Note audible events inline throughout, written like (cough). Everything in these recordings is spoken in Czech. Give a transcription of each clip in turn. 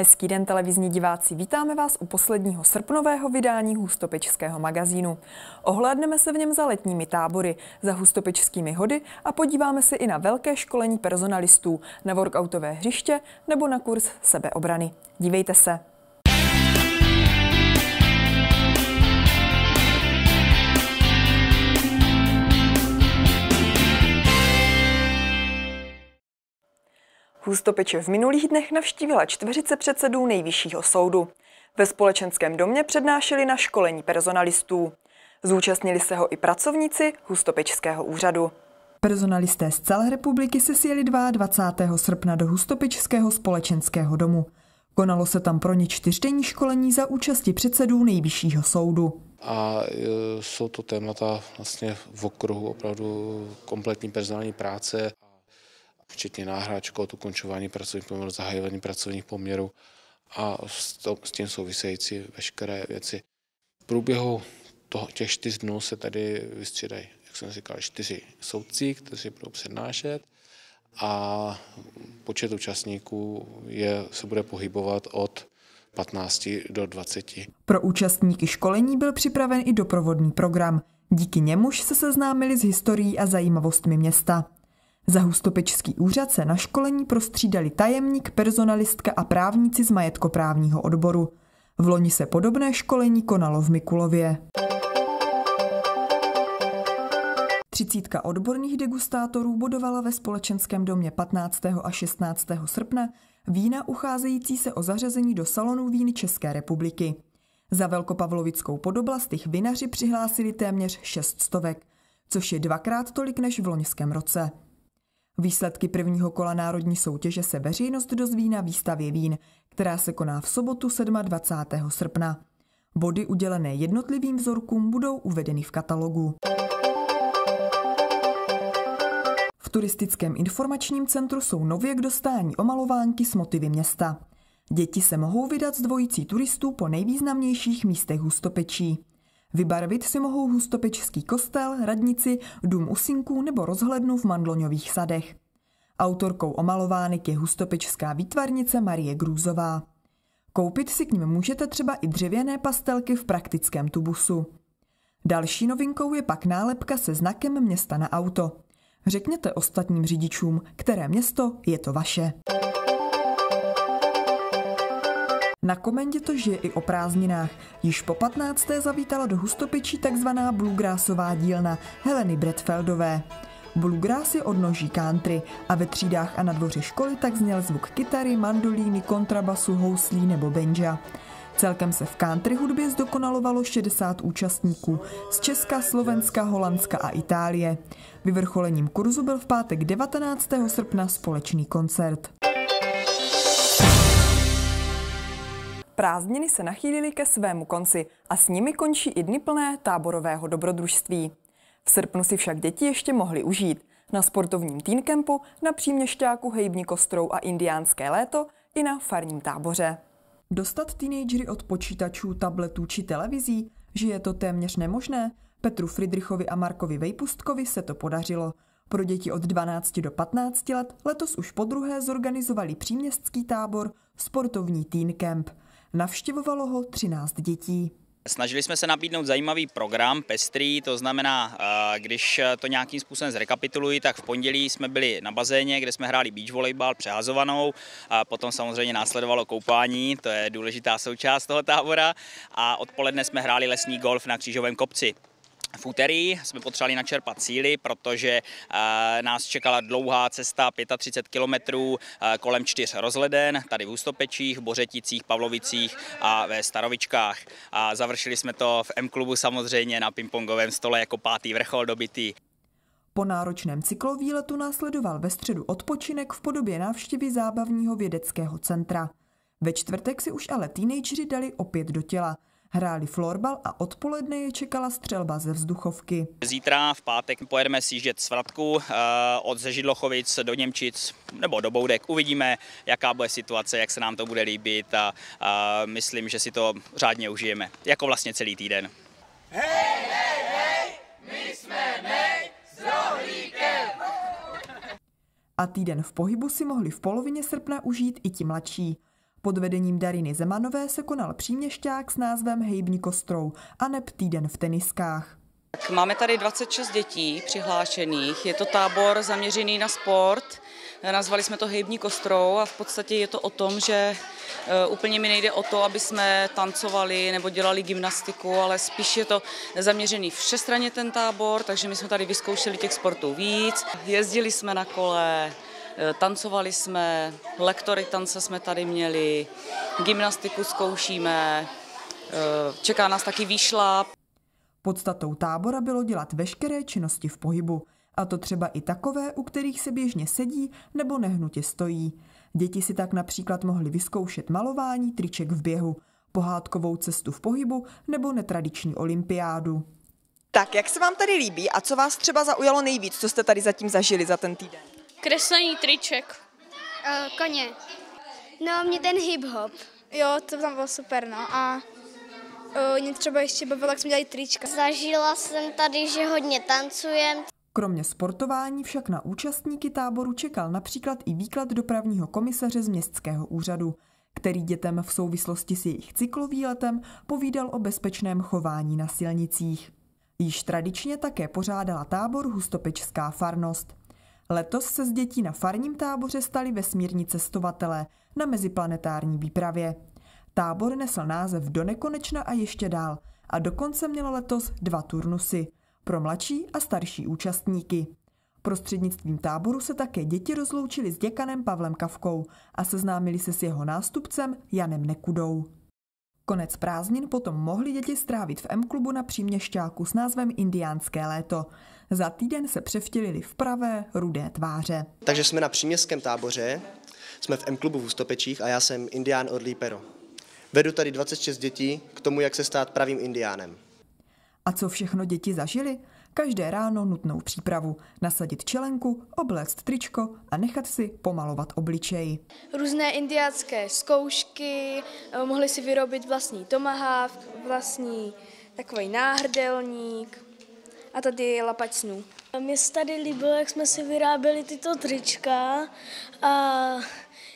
Hezký den televizní diváci, vítáme vás u posledního srpnového vydání Hustopečského magazínu. Ohlédneme se v něm za letními tábory, za hustopečskými hody a podíváme se i na velké školení personalistů, na workoutové hřiště nebo na kurz sebeobrany. Dívejte se. Hůstopeče v minulých dnech navštívila čtveřice předsedů nejvyššího soudu. Ve společenském domě přednášeli na školení personalistů. Zúčastnili se ho i pracovníci Hustopečského úřadu. Personalisté z celé republiky se sjeli 22. srpna do Hustopečského společenského domu. Konalo se tam pro ně čtyřdenní školení za účasti předsedů nejvyššího soudu. A e, jsou to témata vlastně v okruhu opravdu kompletní personální práce včetně náhrad škod, ukončování pracovních poměrů, zahajování pracovních poměrů a s tím související veškeré věci. V průběhu toho, těch čtyř dnů se tady vystřídají, jak jsem říkal, čtyři soudci, kteří budou přednášet a počet účastníků je, se bude pohybovat od 15 do 20. Pro účastníky školení byl připraven i doprovodný program. Díky němuž se seznámili s historií a zajímavostmi města. Za Hustopečský úřad se na školení prostřídali tajemník, personalistka a právníci z majetkoprávního odboru. V loni se podobné školení konalo v Mikulově. Třicítka odborných degustátorů budovala ve společenském domě 15. a 16. srpna vína ucházející se o zařazení do salonu víny České republiky. Za Velkopavlovickou podoblast jich vinaři přihlásili téměř šest stovek, což je dvakrát tolik než v loňském roce. Výsledky prvního kola národní soutěže se veřejnost dozví na výstavě vín, která se koná v sobotu 27. srpna. Body udělené jednotlivým vzorkům budou uvedeny v katalogu. V turistickém informačním centru jsou nově k dostání omalovánky s motivy města. Děti se mohou vydat s dvojicí turistů po nejvýznamnějších místech Hustopečí. Vybarvit si mohou hustopečský kostel, radnici, dům usinků nebo rozhlednu v mandloňových sadech. Autorkou omalovánek je hustopečská výtvarnice Marie Grůzová. Koupit si k ním můžete třeba i dřevěné pastelky v praktickém tubusu. Další novinkou je pak nálepka se znakem města na auto. Řekněte ostatním řidičům, které město je to vaše. Na komendě to žije i o prázdninách. Již po 15. zavítala do Hustopečí takzvaná bluegrassová dílna Heleny Bredfeldové. Bluegrass je odnoží country a ve třídách a na dvoře školy tak zněl zvuk kytary, mandolíny, kontrabasu, houslí nebo benja. Celkem se v country hudbě zdokonalovalo 60 účastníků z Česka, Slovenska, Holandska a Itálie. Vyvrcholením kurzu byl v pátek 19. srpna společný koncert. Prázdniny se nachýlily ke svému konci a s nimi končí i dny plné táborového dobrodružství. V srpnu si však děti ještě mohly užít na sportovním týnkempu, na příměšťáku Hejbní kostrou a indiánské léto i na farním táboře. Dostat teenagery od počítačů, tabletů či televizí, že je to téměř nemožné, Petru Friedrichovi a Markovi Vejpustkovi se to podařilo. Pro děti od 12 do 15 let letos už po druhé zorganizovali příměstský tábor Sportovní Teen Camp. Navštěvovalo ho 13 dětí. Snažili jsme se nabídnout zajímavý program, pestrý, to znamená, eh, když to nějakým způsobem zrekapituluji, tak v pondělí jsme byli na bazéně, kde jsme hráli beach volejbal přehazovanou, a potom samozřejmě následovalo koupání, to je důležitá součást toho tábora a odpoledne jsme hráli lesní golf na křížovém kopci. V úterý jsme potřebovali načerpat síly, protože eh, nás čekala dlouhá cesta 35 kilometrů eh, kolem čtyř rozleden, tady v Ústopečích, Bořeticích, Pavlovicích a ve Starovičkách. A završili jsme to v M-klubu samozřejmě na pingpongovém stole jako pátý vrchol dobitý. Po náročném cyklovýletu následoval ve středu odpočinek v podobě návštěvy zábavního vědeckého centra. Ve čtvrtek si už ale teenageři dali opět do těla – Hráli florbal a odpoledne je čekala střelba ze vzduchovky. Zítra v pátek pojedeme sjíždět z Vratku eh, od Zežidlochovic do Němčic nebo do Boudek. Uvidíme, jaká bude situace, jak se nám to bude líbit a, a myslím, že si to řádně užijeme. Jako vlastně celý týden. Hej, hej, hej, my jsme nej A týden v pohybu si mohli v polovině srpna užít i ti mladší. Pod vedením Dariny Zemanové se konal příměšťák s názvem Hejbní kostrou a neb týden v teniskách. Tak máme tady 26 dětí přihlášených. Je to tábor zaměřený na sport. Nazvali jsme to Hejbní kostrou a v podstatě je to o tom, že e, úplně mi nejde o to, aby jsme tancovali nebo dělali gymnastiku, ale spíš je to zaměřený všestranně ten tábor, takže my jsme tady vyzkoušeli těch sportů víc. Jezdili jsme na kole, tancovali jsme, lektory tance jsme tady měli, gymnastiku zkoušíme, e, čeká nás taky výšlap. Podstatou tábora bylo dělat veškeré činnosti v pohybu, a to třeba i takové, u kterých se běžně sedí nebo nehnutě stojí. Děti si tak například mohly vyzkoušet malování triček v běhu, pohádkovou cestu v pohybu nebo netradiční olympiádu. Tak, jak se vám tady líbí a co vás třeba zaujalo nejvíc, co jste tady zatím zažili za ten týden? Kreslení triček. Uh, koně. No, mě ten hip-hop. Jo, to tam bylo super, no. A uh, mě třeba ještě bavilo, jak jsme dělali trička. Zažila jsem tady, že hodně tancujem. Kromě sportování však na účastníky táboru čekal například i výklad dopravního komisaře z městského úřadu, který dětem v souvislosti s jejich cyklovýletem povídal o bezpečném chování na silnicích. Již tradičně také pořádala tábor Hustopečská farnost. Letos se z dětí na farním táboře stali vesmírní cestovatelé na meziplanetární výpravě. Tábor nesl název do nekonečna a ještě dál a dokonce měl letos dva turnusy pro mladší a starší účastníky. Prostřednictvím táboru se také děti rozloučili s děkanem Pavlem Kavkou a seznámili se s jeho nástupcem Janem Nekudou. Konec prázdnin potom mohli děti strávit v M-klubu na příměšťáku s názvem Indiánské léto. Za týden se převtělili v pravé, rudé tváře. Takže jsme na příměstském táboře, jsme v M-klubu v Ústopečích a já jsem indián od Lípero. Vedu tady 26 dětí k tomu, jak se stát pravým indiánem. A co všechno děti zažili? Každé ráno nutnou přípravu. Nasadit čelenku, obléct tričko a nechat si pomalovat obličej. Různé indiácké zkoušky, eh, mohli si vyrobit vlastní tomahawk, vlastní takový náhrdelník a tady lapač snů. Mně se tady líbilo, jak jsme si vyráběli tyto trička a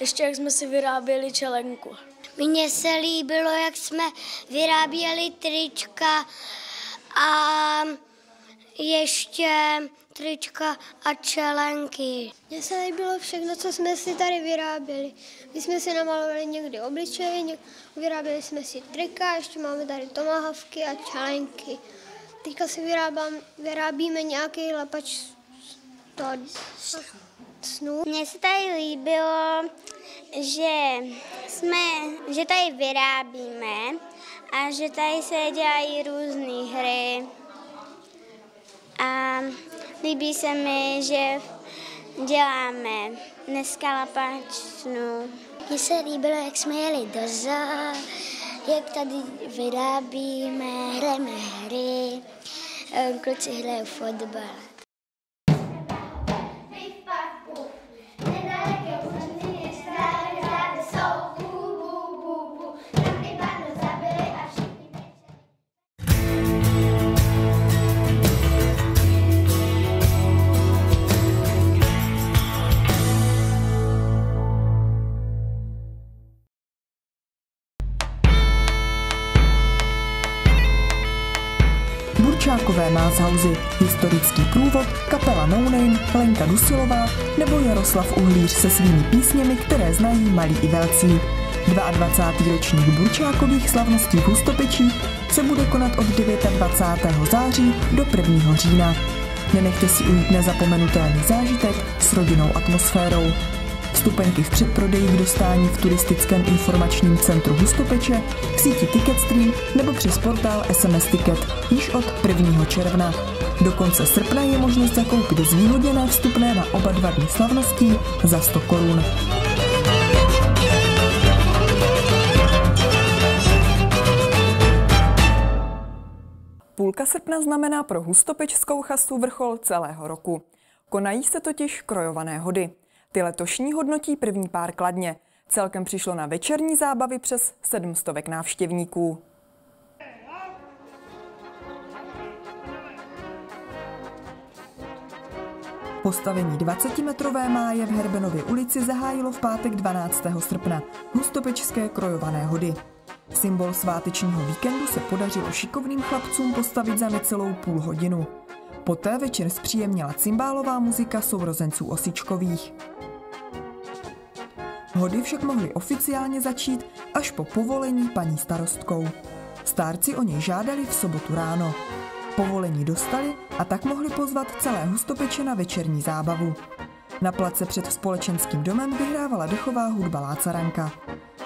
ještě jak jsme si vyráběli čelenku. Mně se líbilo, jak jsme vyráběli trička a ještě trička a čelenky. Mně se líbilo všechno, co jsme si tady vyráběli. My jsme si namalovali někdy obličeje, vyráběli jsme si trika, ještě máme tady tomahavky a čelenky. Teďka si vyrábám, vyrábíme nějaký lapač to snů. Mně se tady líbilo, že, jsme, že tady vyrábíme a že tady se dělají různé hry. A líbí se mi, že děláme dneska lapač snů. Mně se líbilo, jak jsme jeli do zoo, jak tady vyrábíme, hrajeme hry, and great help for the ball. Mázhauzy, historický průvod, kapela No Name, Lenka Dusilová nebo Jaroslav Uhlíř se svými písněmi, které znají malí i velcí. 22. ročník Burčákových slavností v Hustopečích se bude konat od 29. září do 1. října. Nenechte si ujít nezapomenutelný zážitek s rodinnou atmosférou. Vstupenky v předprodeji k dostání v turistickém informačním centru Hustopeče, v síti Ticketstream nebo přes portál SMS Ticket již od 1. června. Do konce srpna je možnost zakoupit zvýhodněné vstupné na oba dva dny slavností za 100 korun. Půlka srpna znamená pro hustopečskou chastu vrchol celého roku. Konají se totiž krojované hody. Ty letošní hodnotí první pár kladně. Celkem přišlo na večerní zábavy přes 700 návštěvníků. Postavení 20-metrové máje v Herbenově ulici zahájilo v pátek 12. srpna hustopečské krojované hody. Symbol svátečního víkendu se podařilo šikovným chlapcům postavit za necelou půl hodinu. Poté večer zpříjemnila cymbálová muzika sourozenců Osičkových. Hody však mohly oficiálně začít až po povolení paní starostkou. Stárci o něj žádali v sobotu ráno. Povolení dostali a tak mohli pozvat celé hustopeče na večerní zábavu. Na place před společenským domem vyhrávala dechová hudba Lácaranka.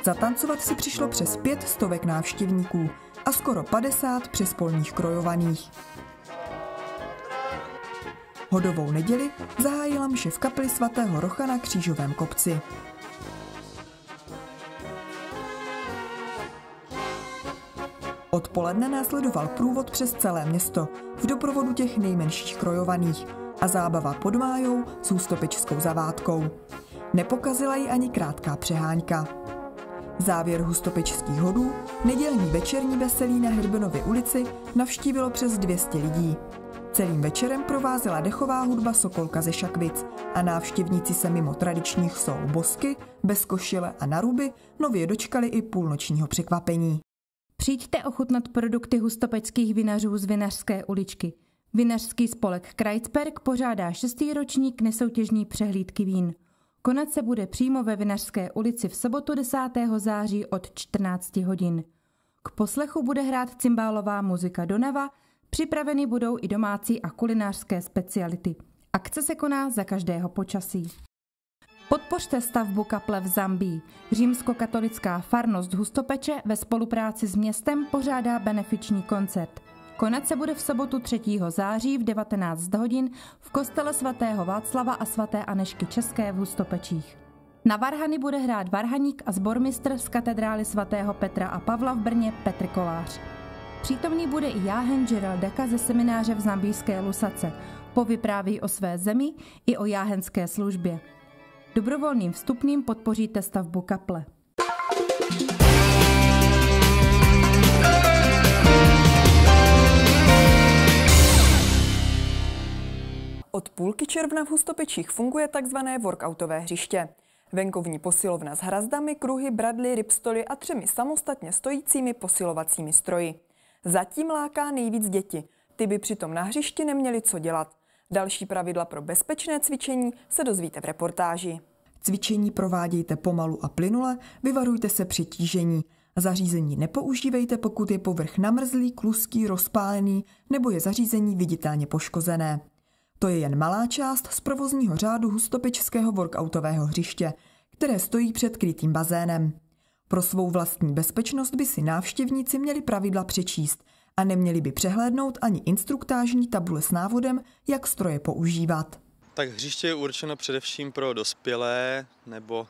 Zatancovat si přišlo přes pět stovek návštěvníků a skoro 50 přespolních krojovaných. Hodovou neděli zahájila mše v kapli svatého Rocha na Křížovém kopci. Odpoledne následoval průvod přes celé město v doprovodu těch nejmenších krojovaných a zábava pod májou s ústopečskou zavádkou. Nepokazila ji ani krátká přeháňka. Závěr hustopečských hodů, nedělní večerní veselí na Herbenově ulici navštívilo přes 200 lidí. Celým večerem provázela dechová hudba Sokolka ze Šakvic a návštěvníci se mimo tradičních sol bosky, bez košile a naruby nově dočkali i půlnočního překvapení. Přijďte ochutnat produkty hustopeckých vinařů z Vinařské uličky. Vinařský spolek Kreuzberg pořádá šestý ročník nesoutěžní přehlídky vín. Konat se bude přímo ve Vinařské ulici v sobotu 10. září od 14 hodin. K poslechu bude hrát cymbálová muzika Donava, připraveny budou i domácí a kulinářské speciality. Akce se koná za každého počasí. Podpořte stavbu kaple v Zambii. Římskokatolická farnost Hustopeče ve spolupráci s městem pořádá benefiční koncert. Konat se bude v sobotu 3. září v 19 hodin v kostele svatého Václava a svaté Anešky České v Hustopečích. Na Varhany bude hrát varhaník a zbormistr z katedrály svatého Petra a Pavla v Brně Petr Kolář. Přítomný bude i Jáhen Gerald Deka ze semináře v zambijské Lusace. Povypráví o své zemi i o jáhenské službě. Dobrovolným vstupným podpoříte stavbu kaple. Od půlky června v Hustopečích funguje takzvané workoutové hřiště. Venkovní posilovna s hrazdami, kruhy, bradly, rybstoly a třemi samostatně stojícími posilovacími stroji. Zatím láká nejvíc děti. Ty by přitom na hřišti neměli co dělat. Další pravidla pro bezpečné cvičení se dozvíte v reportáži. Cvičení provádějte pomalu a plynule, vyvarujte se při tížení. Zařízení nepoužívejte, pokud je povrch namrzlý, kluský, rozpálený nebo je zařízení viditelně poškozené. To je jen malá část z provozního řádu hustopečského workoutového hřiště, které stojí před krytým bazénem. Pro svou vlastní bezpečnost by si návštěvníci měli pravidla přečíst a neměli by přehlédnout ani instruktážní tabule s návodem, jak stroje používat. Tak hřiště je určeno především pro dospělé nebo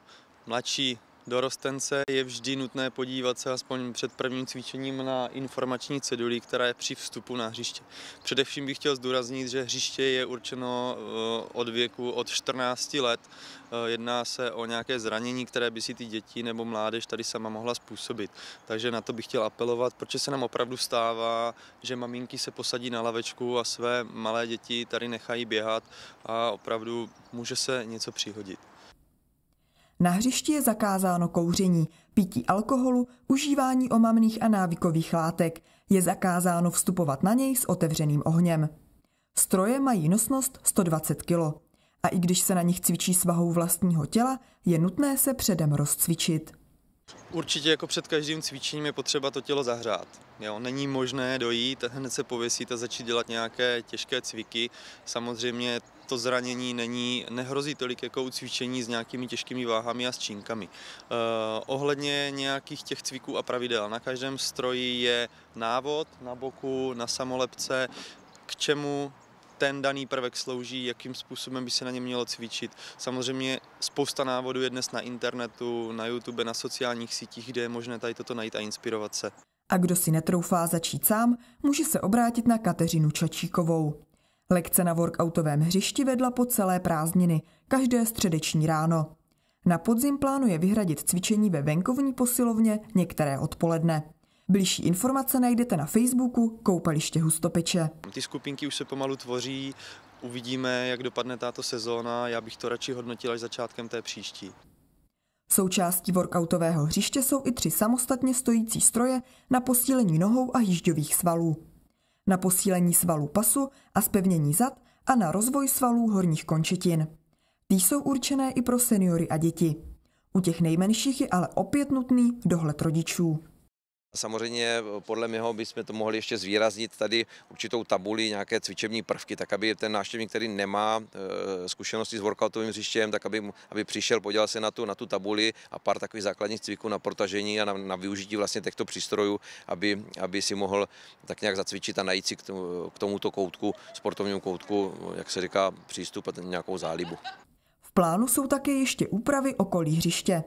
mladší dorostence je vždy nutné podívat se aspoň před prvním cvičením na informační cedulí, která je při vstupu na hřiště. Především bych chtěl zdůraznit, že hřiště je určeno eh, od věku od 14 let. Eh, jedná se o nějaké zranění, které by si ty děti nebo mládež tady sama mohla způsobit. Takže na to bych chtěl apelovat, protože se nám opravdu stává, že maminky se posadí na lavečku a své malé děti tady nechají běhat a opravdu může se něco přihodit. Na hřišti je zakázáno kouření, pití alkoholu, užívání omamných a návykových látek. Je zakázáno vstupovat na něj s otevřeným ohněm. Stroje mají nosnost 120 kg. A i když se na nich cvičí svahou vlastního těla, je nutné se předem rozcvičit. Určitě jako před každým cvičením je potřeba to tělo zahřát. Jo, není možné dojít, hned se pověsit a začít dělat nějaké těžké cviky. Samozřejmě to zranění není, nehrozí tolik jako u cvičení s nějakými těžkými váhami a s činkami. Eh, ohledně nějakých těch cviků a pravidel, na každém stroji je návod na boku, na samolepce, k čemu ten daný prvek slouží, jakým způsobem by se na ně mělo cvičit. Samozřejmě spousta návodů je dnes na internetu, na YouTube, na sociálních sítích, kde je možné tady toto najít a inspirovat se. A kdo si netroufá začít sám, může se obrátit na Kateřinu Čačíkovou. Lekce na workoutovém hřišti vedla po celé prázdniny, každé středeční ráno. Na podzim plánuje vyhradit cvičení ve venkovní posilovně některé odpoledne. Bližší informace najdete na Facebooku Koupaliště Hustopeče. Ty skupinky už se pomalu tvoří, Uvidíme, jak dopadne tato sezóna, já bych to radši hodnotil až začátkem té příští. Součástí workoutového hřiště jsou i tři samostatně stojící stroje na posílení nohou a jížďových svalů. Na posílení svalů pasu a zpevnění zad a na rozvoj svalů horních končetin. Ty jsou určené i pro seniory a děti. U těch nejmenších je ale opět nutný dohled rodičů. Samozřejmě eh, podle mého bychom to mohli ještě zvýraznit tady určitou tabuli, nějaké cvičební prvky, tak aby ten návštěvník, který nemá e, zkušenosti s workoutovým hřištěm, tak aby, aby přišel, podíval se na tu, na tu tabuli a pár takových základních cviků na protažení a na, na využití vlastně těchto přístrojů, aby, aby si mohl tak nějak zacvičit a najít si k, tomu, k tomuto koutku, sportovnímu koutku, jak se říká, přístup a nějakou zálibu. V plánu jsou také ještě úpravy okolí hřiště.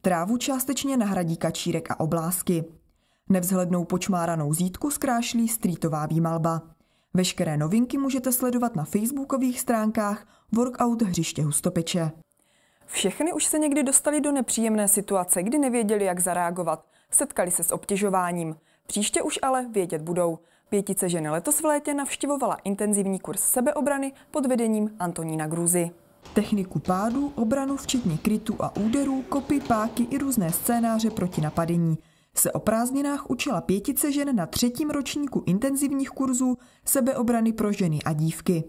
Trávu částečně nahradí kačírek a oblásky. Nevzhlednou počmáranou zítku zkrášlí streetová výmalba. Veškeré novinky můžete sledovat na facebookových stránkách Workout hřiště Hustopeče. Všechny už se někdy dostali do nepříjemné situace, kdy nevěděli, jak zareagovat. Setkali se s obtěžováním. Příště už ale vědět budou. Pětice ženy letos v létě navštěvovala intenzivní kurz sebeobrany pod vedením Antonína Gruzy. Techniku pádu, obranu včetně krytu a úderů, kopy, páky i různé scénáře proti napadení se o prázdninách učila pětice žen na třetím ročníku intenzivních kurzů sebeobrany pro ženy a dívky.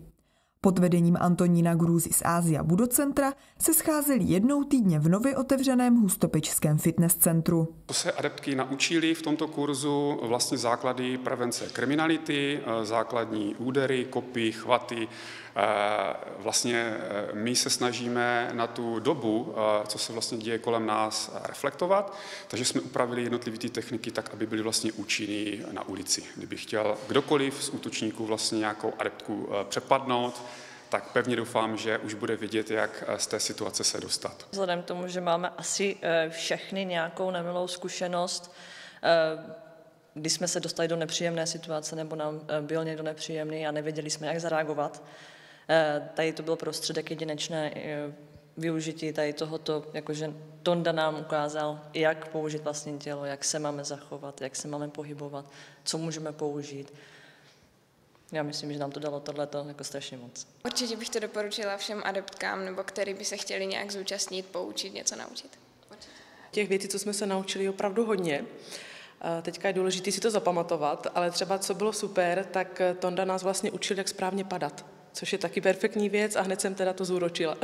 Pod vedením Antonína Grůzy z Ázia Budocentra se scházeli jednou týdně v nově otevřeném hustopečském fitness centru. Se adeptky naučili v tomto kurzu vlastně základy prevence kriminality, eh, základní údery, kopy, chvaty. Eh, vlastně eh, my se snažíme na tu dobu, co se vlastně děje kolem nás, reflektovat, takže jsme upravili jednotlivé ty techniky tak, aby byly vlastně účinný na ulici. Kdyby chtěl kdokoliv z útočníků vlastně nějakou adeptku přepadnout, tak pevně doufám, že už bude vidět, jak z té situace se dostat. Vzhledem k tomu, že máme asi všechny nějakou nemilou zkušenost, když jsme se dostali do nepříjemné situace nebo nám eh, byl někdo nepříjemný a nevěděli jsme, jak zareagovat. Eh, tady to byl prostředek jedinečné eh, využití tady tohoto, jakože Tonda nám ukázal, jak použít vlastní tělo, jak se máme zachovat, jak se máme pohybovat, co můžeme použít. Já myslím, že nám to dalo tohleto jako strašně moc. Určitě bych to doporučila všem adeptkám, nebo který by se chtěli nějak zúčastnit, poučit, něco naučit. Určitě. Těch věcí, co jsme se naučili, opravdu hodně. Teďka je důležité si to zapamatovat, ale třeba co bylo super, tak Tonda nás vlastně učil, jak správně padat, což je taky perfektní věc a hned jsem teda to zúročila.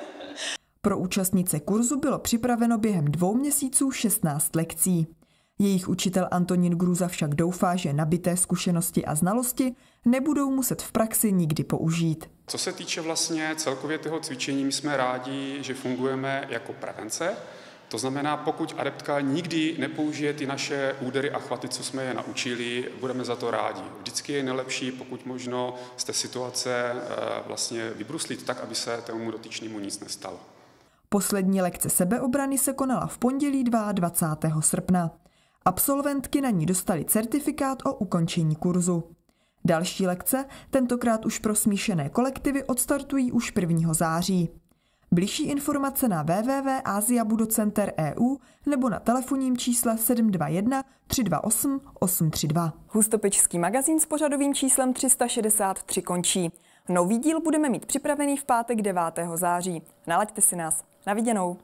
(laughs) Pro účastnice kurzu bylo připraveno během dvou měsíců 16 lekcí. Jejich učitel Antonín Gruza však doufá, že nabité zkušenosti a znalosti nebudou muset v praxi nikdy použít. Co se týče vlastně celkově toho cvičení, my jsme rádi, že fungujeme jako prevence, to znamená, pokud adeptka nikdy nepoužije ty naše údery a chvaty, co jsme je naučili, budeme za to rádi. Vždycky je nejlepší, pokud možno z té situace eh, vlastně vybruslit tak, aby se tomu dotyčnému nic nestalo. Poslední lekce sebeobrany se konala v pondělí 22. srpna. Absolventky na ní dostali certifikát o ukončení kurzu. Další lekce, tentokrát už pro smíšené kolektivy, odstartují už 1. září. Bližší informace na www.asiabudocenter.eu nebo na telefonním čísle 721 328 832. Hustopečský magazín s pořadovým číslem 363 končí. Nový díl budeme mít připravený v pátek 9. září. Nalaďte si nás. Na viděnou.